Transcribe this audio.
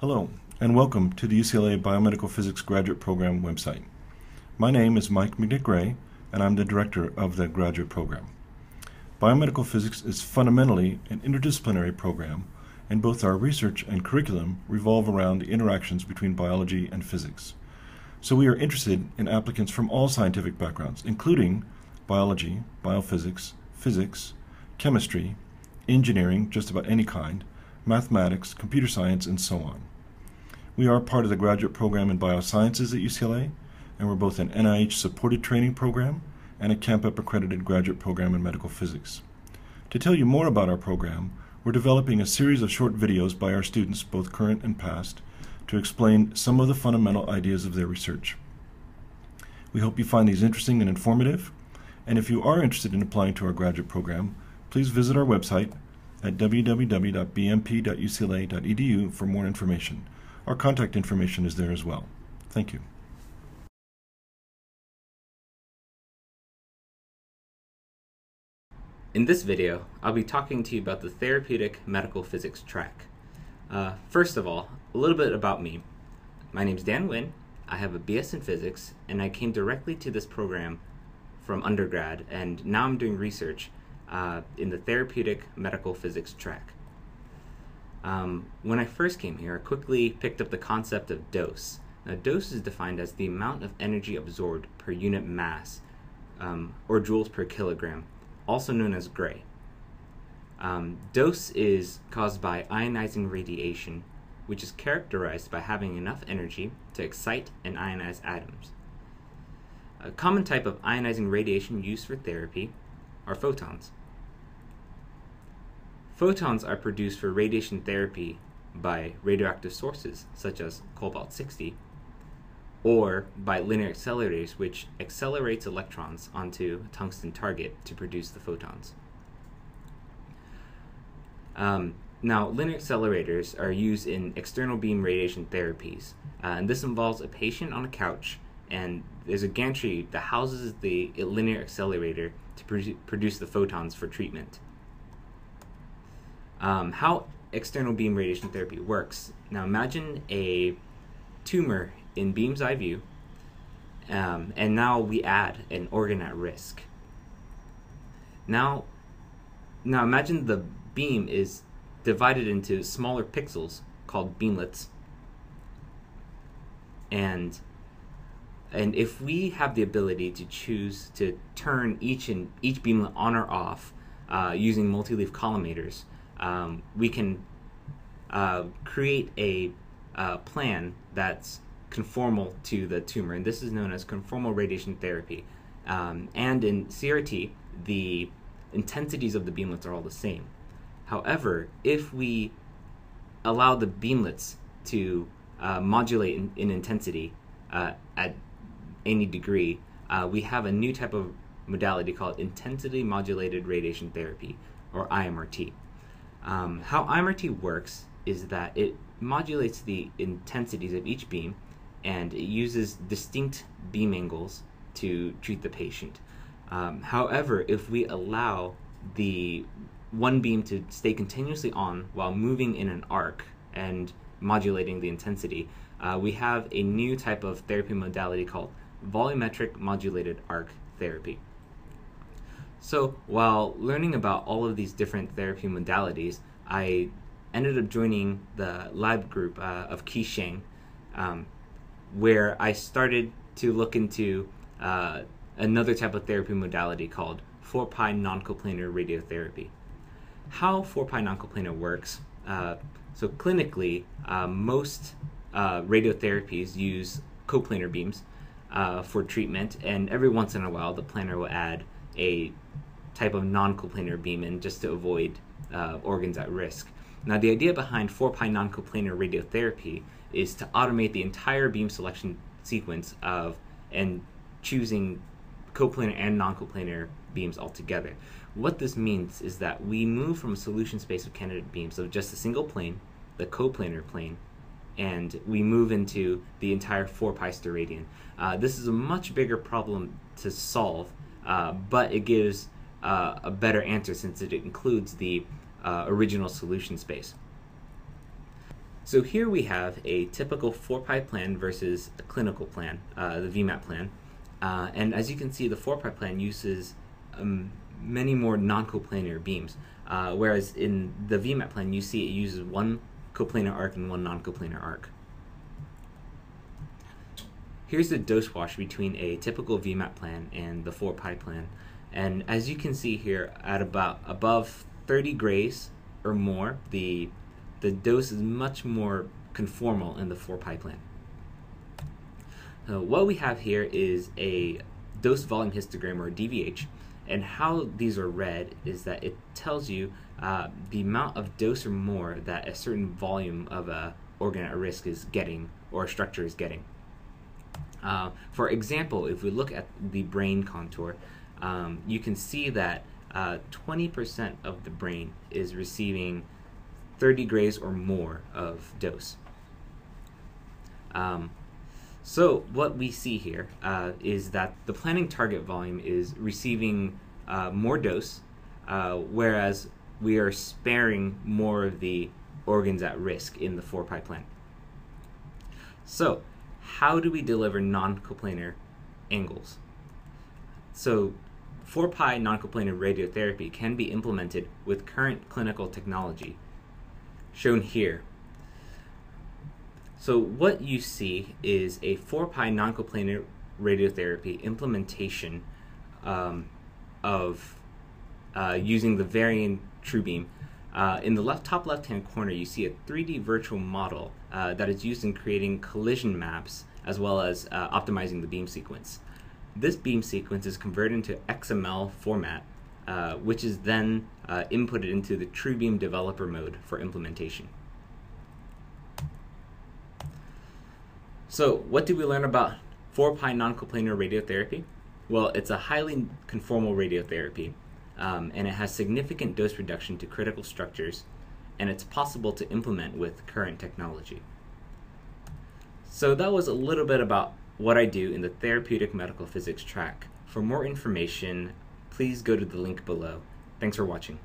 Hello, and welcome to the UCLA Biomedical Physics Graduate Program website. My name is Mike McNitt-Gray, and I'm the director of the graduate program. Biomedical physics is fundamentally an interdisciplinary program, and both our research and curriculum revolve around the interactions between biology and physics. So we are interested in applicants from all scientific backgrounds, including biology, biophysics, physics, chemistry, engineering, just about any kind, mathematics, computer science, and so on. We are part of the graduate program in biosciences at UCLA, and we're both an NIH supported training program and a CAMPEP accredited graduate program in medical physics. To tell you more about our program, we're developing a series of short videos by our students, both current and past, to explain some of the fundamental ideas of their research. We hope you find these interesting and informative, and if you are interested in applying to our graduate program, please visit our website at www.bmp.ucla.edu for more information. Our contact information is there as well. Thank you. In this video, I'll be talking to you about the Therapeutic Medical Physics track. Uh, first of all, a little bit about me. My name is Dan Wynn. I have a BS in Physics, and I came directly to this program from undergrad, and now I'm doing research uh, in the Therapeutic Medical Physics track. Um, when I first came here, I quickly picked up the concept of dose. Now, dose is defined as the amount of energy absorbed per unit mass, um, or joules per kilogram, also known as gray. Um, dose is caused by ionizing radiation, which is characterized by having enough energy to excite and ionize atoms. A common type of ionizing radiation used for therapy are photons. Photons are produced for radiation therapy by radioactive sources such as cobalt 60 or by linear accelerators which accelerates electrons onto a tungsten target to produce the photons. Um, now, linear accelerators are used in external beam radiation therapies, uh, and this involves a patient on a couch, and there's a gantry that houses the linear accelerator to pr produce the photons for treatment. Um, how external beam radiation therapy works. Now imagine a tumor in beam's eye view, um, and now we add an organ at risk. Now, now imagine the beam is divided into smaller pixels called beamlets, and and if we have the ability to choose to turn each and each beamlet on or off uh, using multi-leaf collimators, um, we can uh, create a uh, plan that's conformal to the tumor, and this is known as conformal radiation therapy. Um, and in CRT, the intensities of the beamlets are all the same. However, if we allow the beamlets to uh, modulate in, in intensity uh, at any degree, uh, we have a new type of modality called intensity modulated radiation therapy, or IMRT. Um, how IMRT works is that it modulates the intensities of each beam and it uses distinct beam angles to treat the patient. Um, however, if we allow the one beam to stay continuously on while moving in an arc and modulating the intensity, uh, we have a new type of therapy modality called volumetric modulated arc therapy. So while learning about all of these different therapy modalities, I ended up joining the lab group uh, of Ke Sheng, um, where I started to look into uh, another type of therapy modality called 4-pi non-coplanar radiotherapy. How 4-pi non-coplanar works, uh, so clinically, uh, most uh, radiotherapies use coplanar beams uh, for treatment, and every once in a while the planner will add a type of non-coplanar beam in just to avoid uh, organs at risk. Now, the idea behind 4-pi non-coplanar radiotherapy is to automate the entire beam selection sequence of and choosing coplanar and non-coplanar beams altogether. What this means is that we move from a solution space of candidate beams of just a single plane, the coplanar plane, and we move into the entire 4 pi steradian. Uh, this is a much bigger problem to solve, uh, but it gives uh, a better answer since it includes the uh, original solution space. So here we have a typical 4-pi plan versus a clinical plan, uh, the VMAT plan. Uh, and as you can see, the 4-pi plan uses um, many more non-coplanar beams, uh, whereas in the VMAT plan, you see it uses one coplanar arc and one non-coplanar arc. Here's the dose wash between a typical VMAT plan and the 4-pi plan. And as you can see here, at about above 30 grays or more, the the dose is much more conformal in the 4-pi plan. So what we have here is a dose volume histogram or DVH, and how these are read is that it tells you uh, the amount of dose or more that a certain volume of a organ at risk is getting or a structure is getting. Uh, for example, if we look at the brain contour, um, you can see that 20% uh, of the brain is receiving 30 grays or more of dose. Um, so what we see here uh, is that the planning target volume is receiving uh, more dose, whereas we are sparing more of the organs at risk in the 4-pi plan. So how do we deliver non-coplanar angles? So 4-pi non-coplanar radiotherapy can be implemented with current clinical technology shown here. So what you see is a 4-pi non-coplanar radiotherapy implementation um, of uh, using the Varian TrueBeam. Uh, in the left top left-hand corner, you see a 3D virtual model uh, that is used in creating collision maps as well as uh, optimizing the beam sequence. This beam sequence is converted into XML format uh, which is then uh, inputted into the TrueBeam developer mode for implementation. So what did we learn about 4-pi non-coplanar radiotherapy? Well, it's a highly conformal radiotherapy, um, and it has significant dose reduction to critical structures, and it's possible to implement with current technology. So that was a little bit about what I do in the therapeutic medical physics track. For more information, please go to the link below. Thanks for watching.